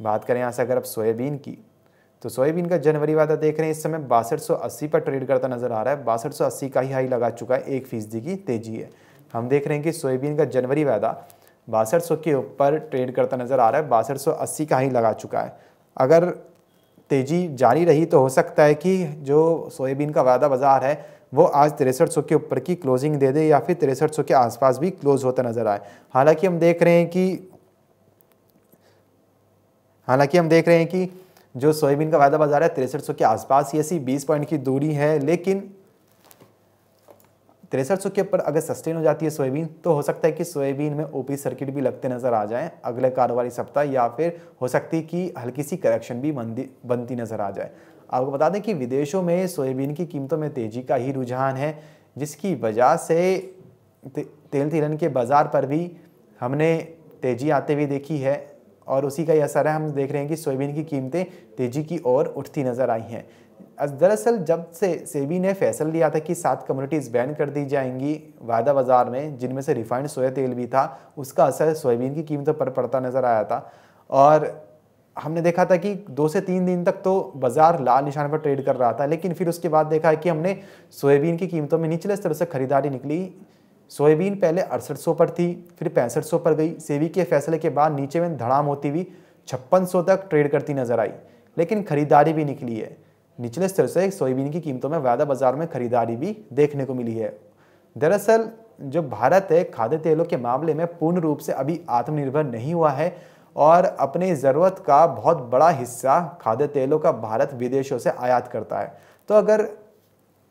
बात करें यहाँ से अगर आप सोयाबीन की तो सोयाबीन का जनवरी वादा देख रहे हैं, इस समय बासठ पर ट्रेड करता नज़र आ रहा है। बासठ का ही हाई लगा चुका है, एक फ़ीसदी की तेज़ी है। हम देख रहे हैं कि सोयाबीन का जनवरी वादा बासठ के ऊपर ट्रेड करता नज़र आ रहा है, बासठ का ही लगा चुका है। अगर तेज़ी जारी रही तो हो सकता है कि जो सोयाबीन का वादा बाज़ार है, वो आज तिरसठ सौ के ऊपर की क्लोजिंग दे दे या फिर तिरसठ सौ के आसपास भी क्लोज होता नज़र आए। हालाँकि हम देख रहे हैं कि हालाँकि हम देख रहे हैं कि जो सोयाबीन का वायदा बाज़ार है, तिरसठ सौ के आसपास ही ऐसी बीस पॉइंट की दूरी है, लेकिन तिरसठ सौ के ऊपर अगर सस्टेन हो जाती है सोयाबीन तो हो सकता है कि सोयाबीन में ओपी सर्किट भी लगते नज़र आ जाएँ, अगले कारोबारी सप्ताह, या फिर हो सकती है कि हल्की सी करेक्शन भी बनती बनती नज़र आ जाए। आपको बता दें कि विदेशों में सोयाबीन की कीमतों में तेज़ी का ही रुझान है, जिसकी वजह से तेल तिलहन के बाज़ार पर भी हमने तेज़ी आते हुए देखी है। और उसी का ही असर है, हम देख रहे हैं कि सोयाबीन की कीमतें तेज़ी की ओर उठती नज़र आई हैं। दरअसल जब से सेबी ने फैसला लिया था कि सात कम्युनिटीज़ बैन कर दी जाएँगी वायदा बाज़ार में, जिनमें से रिफाइंड सोया तेल भी था, उसका असर सोयाबीन की कीमतों पर पड़ता नज़र आया था। और हमने देखा था कि दो से तीन दिन तक तो बाज़ार लाल निशान पर ट्रेड कर रहा था, लेकिन फिर उसके बाद देखा कि हमने सोयाबीन की कीमतों में निचले स्तर से खरीदारी निकली सोयाबीन पहले अड़सठ सौ पर थी, फिर पैंसठ सौ पर गई। सेबी के फैसले के बाद नीचे में धड़ाम होती हुई छप्पन सौ तक ट्रेड करती नज़र आई, लेकिन खरीदारी भी निकली है। निचले स्तर से सोयाबीन की कीमतों में वायदा बाज़ार में खरीदारी भी देखने को मिली है। दरअसल, जो भारत है, खाद्य तेलों के मामले में पूर्ण रूप से अभी आत्मनिर्भर नहीं हुआ है और अपने ज़रूरत का बहुत बड़ा हिस्सा खाद्य तेलों का भारत विदेशों से आयात करता है। तो अगर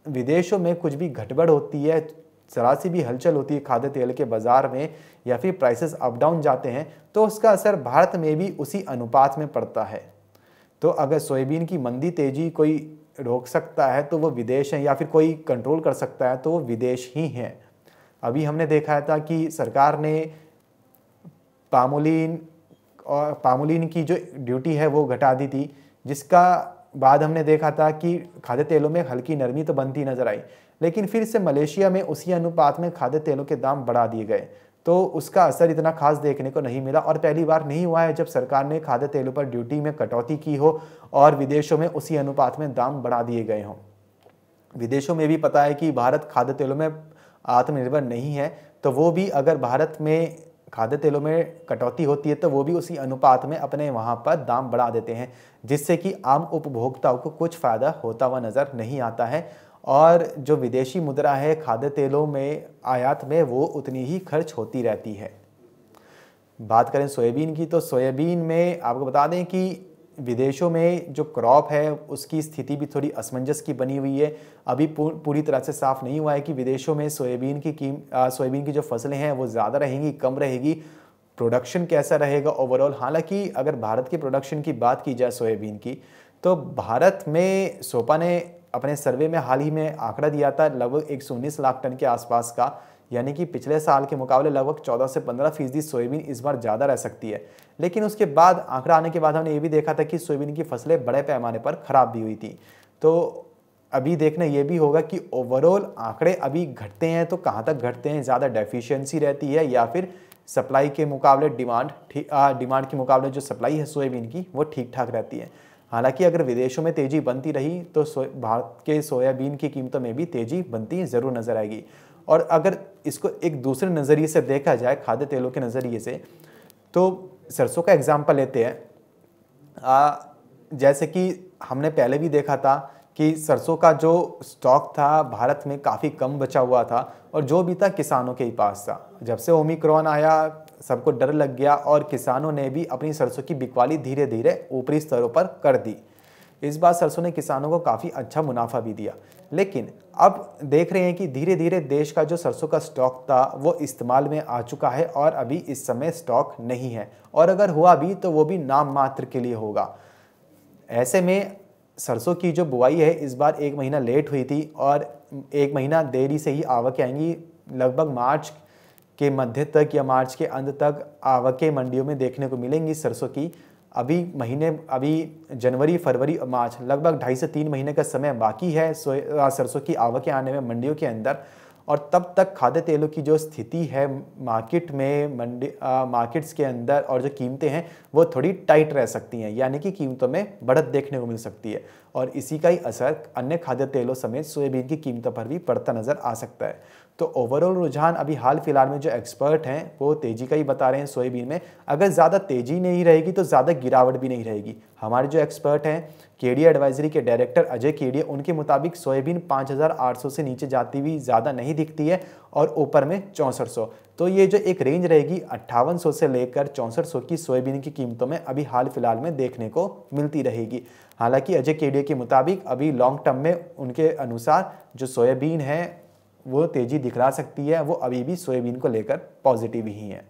विदेशों में कुछ भी घटबड़ होती है जरा भी हलचल होती है खाद्य तेल के बाज़ार में या फिर प्राइसेस अप डाउन जाते हैं तो उसका असर भारत में भी उसी अनुपात में पड़ता है। तो अगर सोयाबीन की मंदी तेज़ी कोई रोक सकता है तो वो विदेश है या फिर कोई कंट्रोल कर सकता है तो वो विदेश ही है। अभी हमने देखा था कि सरकार ने पामोलिन और पामोलिन की जो ड्यूटी है, वो घटा दी थी, जिसका बाद हमने देखा था कि खाद्य तेलों में हल्की नरमी तो बनती नज़र आई लेकिन फिर से मलेशिया में उसी अनुपात में खाद्य तेलों के दाम बढ़ा दिए गए। तो उसका असर इतना खास देखने को नहीं मिला और पहली बार नहीं हुआ है जब सरकार ने खाद्य तेलों पर ड्यूटी में कटौती की हो और विदेशों में उसी अनुपात में दाम बढ़ा दिए गए हों। विदेशों में भी पता है कि भारत खाद्य तेलों में आत्मनिर्भर नहीं है तो वो भी अगर भारत में खाद्य तेलों में कटौती होती है तो वो भी उसी अनुपात में अपने वहाँ पर दाम बढ़ा देते हैं, जिससे कि आम उपभोक्ताओं को कुछ फ़ायदा होता हुआ नज़र नहीं आता है। और जो विदेशी मुद्रा है खाद्य तेलों में, आयात में, वो उतनी ही खर्च होती रहती है। बात करें सोयाबीन की तो सोयाबीन में आपको बता दें कि विदेशों में जो क्रॉप है, उसकी स्थिति भी थोड़ी असमंजस की बनी हुई है। अभी पूरी तरह से साफ़ नहीं हुआ है कि विदेशों में सोयाबीन की कीम सोयाबीन की जो फ़सलें हैं, वो ज़्यादा रहेंगी, कम रहेगी। प्रोडक्शन कैसा रहेगा ओवरऑल? हालाँकि अगर भारत की प्रोडक्शन की बात की जाए सोयाबीन की तो भारत में सोपा ने अपने सर्वे में हाल ही में आंकड़ा दिया था लगभग एक सौ उन्नीस लाख टन के आसपास का, यानी कि पिछले साल के मुकाबले लगभग 14 से 15 फ़ीसदी सोयाबीन इस बार ज़्यादा रह सकती है। लेकिन उसके बाद आंकड़ा आने के बाद हमने ये भी देखा था कि सोयाबीन की फ़सलें बड़े पैमाने पर खराब भी हुई थी। तो अभी देखना ये भी होगा कि ओवरऑल आंकड़े अभी घटते हैं तो कहाँ तक घटते हैं? ज़्यादा डेफिशिएंसी रहती है या फिर सप्लाई के मुकाबले डिमांड डिमांड के मुकाबले जो सप्लाई है सोयाबीन की, वो ठीक ठाक रहती है। हालाँकि अगर विदेशों में तेज़ी बनती रही तो भारत के सोयाबीन की कीमतों में भी तेज़ी बनती ज़रूर नज़र आएगी। और अगर इसको एक दूसरे नज़रिए से देखा जाए, खाद्य तेलों के नज़रिए से तो सरसों का एग्ज़ाम्पल लेते हैं। जैसे कि हमने पहले भी देखा था कि सरसों का जो स्टॉक था, भारत में काफ़ी कम बचा हुआ था और जो भी था, किसानों के ही पास था। जब से ओमिक्रॉन आया सबको डर लग गया और किसानों ने भी अपनी सरसों की बिकवाली धीरे धीरे ऊपरी स्तरों पर कर दी। इस बार सरसों ने किसानों को काफ़ी अच्छा मुनाफा भी दिया। लेकिन अब देख रहे हैं कि धीरे धीरे देश का जो सरसों का स्टॉक था, वो इस्तेमाल में आ चुका है और अभी इस समय स्टॉक नहीं है। और अगर हुआ भी तो वो भी नाम मात्र के लिए होगा। ऐसे में सरसों की जो बुआई है, इस बार एक महीना लेट हुई थी और एक महीना देरी से ही आवक आएँगी। लगभग मार्च के मध्य तक या मार्च के अंत तक आवकें मंडियों में देखने को मिलेंगी सरसों की। अभी महीने, अभी जनवरी, फरवरी और मार्च, लगभग ढाई से तीन महीने का समय बाकी है सरसों की आवकें आने में मंडियों के अंदर। और तब तक खाद्य तेलों की जो स्थिति है मार्केट में, मंडी मार्केट्स के अंदर और जो कीमतें हैं, वो थोड़ी टाइट रह सकती हैं, यानी कि कीमतों में बढ़त देखने को मिल सकती है। और इसी का ही असर अन्य खाद्य तेलों समेत सोयाबीन की कीमतों पर भी पड़ता नज़र आ सकता है। तो ओवरऑल रुझान अभी हाल फ़िलहाल में जो एक्सपर्ट हैं, वो तेज़ी का ही बता रहे हैं सोयाबीन में। अगर ज़्यादा तेज़ी नहीं रहेगी तो ज़्यादा गिरावट भी नहीं रहेगी। हमारे जो एक्सपर्ट हैं केडी एडवाइजरी के डायरेक्टर अजय केडिया उनके मुताबिक सोयाबीन 5800 से नीचे जाती हुई ज़्यादा नहीं दिखती है और ऊपर में चौंसठ तो ये जो एक रेंज रहेगी, अट्ठावन से लेकर चौंसठ की सोयाबीन की कीमतों में अभी हाल फ़िलहाल में देखने को मिलती रहेगी। हालाँकि अजय केडिया के मुताबिक अभी लॉन्ग टर्म में उनके अनुसार जो सोयाबीन है वो तेज़ी दिखला सकती है वो अभी भी सोयाबीन को लेकर पॉजिटिव ही है।